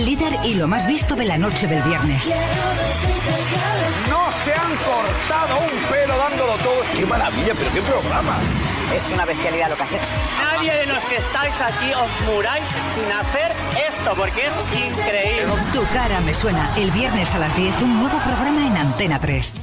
líder y lo más visto de la noche del viernes. No se han cortado un pelo dándolo todo. ¡Qué maravilla! ¿Pero qué programa? Es una bestialidad lo que has hecho. Nadie de los que estáis aquí os muráis sin hacer esto, porque es increíble. Tu cara me suena. El viernes a las 10, un nuevo programa en Antena 3.